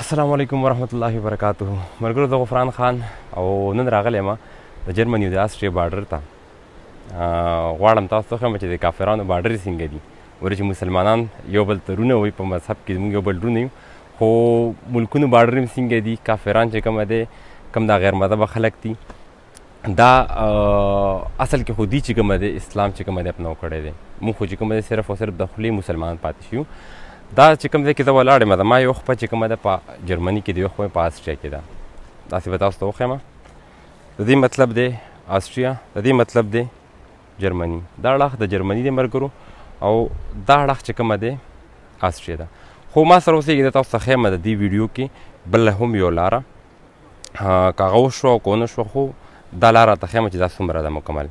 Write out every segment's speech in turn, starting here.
السلام علیکم ورحمت الله وبرکاته مرګرو د غفران خان او نن راغلی ما د جرمني د آسټریا بارډر ته غواړم تاسو ته خمه چې د کافرانو بارډر څنګه دي ورته مسلمانان یو بل ترونه وي په مذهب کې موږ یو بل رونه یو خو ملکونو بارډر هم څنګه دي کافران چې کوم دي کوم دا غیر مذهب خلک دي دا اصل کې خودي چې کوم دي اسلام چې کوم دي اپناو کړی دي موږ خو چې کوم دي صرف او صرف د خلی مسلمان پاتې شو دا چې کوم ځای کې زه ولاړم دا ما یو خپه چې کومه ده په جرمني کې دی یو خپه په آسټریا کې ده داسې به تاسو ته وښیم د دې مطلب دی آسټریا د دې مطلب دی جرمني دا اړخ د جرمني د مرګرو او دا اړخ چې کومه دی آسټریا ده خو ما سره اوسېږي د تاسو څخه مده دی ویډیو کې بل هم یو لاره کاغه وشو کو نه شو خو دا لاره ته خمه چې دا څومره ده مکمل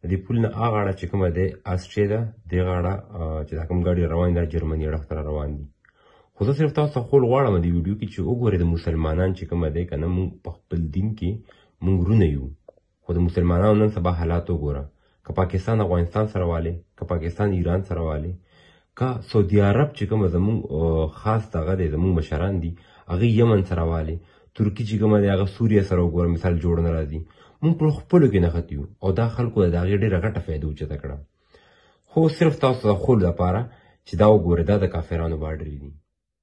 د دې پول نه هغه غاړه چې کومه د آسټریا ده دې غاړه چې دا کوم ګاډي روان دي جرمني اړخ ته روان دي خو زه صرف تاسو ته خول غواړم دې ویډیو کې چې وګورئ د مسلمانان چې کومه دی که نه موږ په خپل دین کې موږ ورونه یو خو د مسلمانانو نن سبا حالات وګوره که پاکستان افغانستان سره والي که پاکستان ایران سره والي که سعودي عرب چې کومه زمونږ خاص دغه دی زمونږ مشران دي هغه یمن سره والي ترکی چې کومه دی هغه سوریه سره وګوره مثال جوړ نه راځي مونږ په خپلو کې نښتي یو او دا خلکو د هغې ډېره غټه فایده اوچته کړه خو صرف تاسو د خول لپاره چې دا وګوره دا د کافرانو بارډرې دي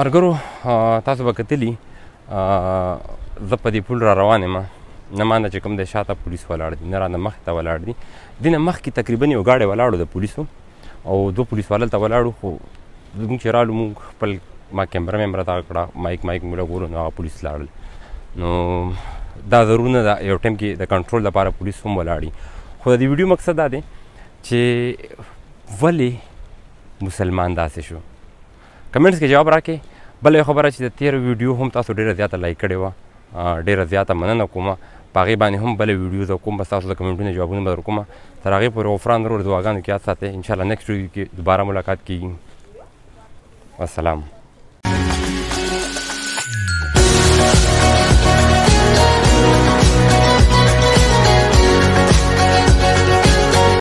ملګرو تاسو به کتلی زه په دې پول را روان یم نه مانه چې کوم د شاته پولیس ولاړ دي نه رانه مخې ته ولاړ دي دینه مخکې تقریبا یو ګاډی ولاړو د پولیسو او دوه پولیس والل ته ولاړو خو زموږ چې رالو موږ خپل ما کیمره مې مرته کړه مایک مایک مې لګولو نو هغه پولیس لاړل نو دا ضرور نه ده یو ټایم کې د کنټرول لپاره پولیس هم ولاړي خو د ویډیو مقصد دا دی چې ولې مسلمان داسې شو کمنټس کې جواب راکې بل خبره چې د تیر ویډیو هم تاسو ډیره زیاته لایک کړې و ډیره زیاته مننه کوم په هغې باندې هم بله ویډیو زه کوم بس تاسو د کمنټونو جوابونه به درکوم تر هغې پورې غفران ورور دعاګانو کې یاد ساتئ انشاءالله نیکسټ ویډیو کې دوباره ملاقات کیږي والسلام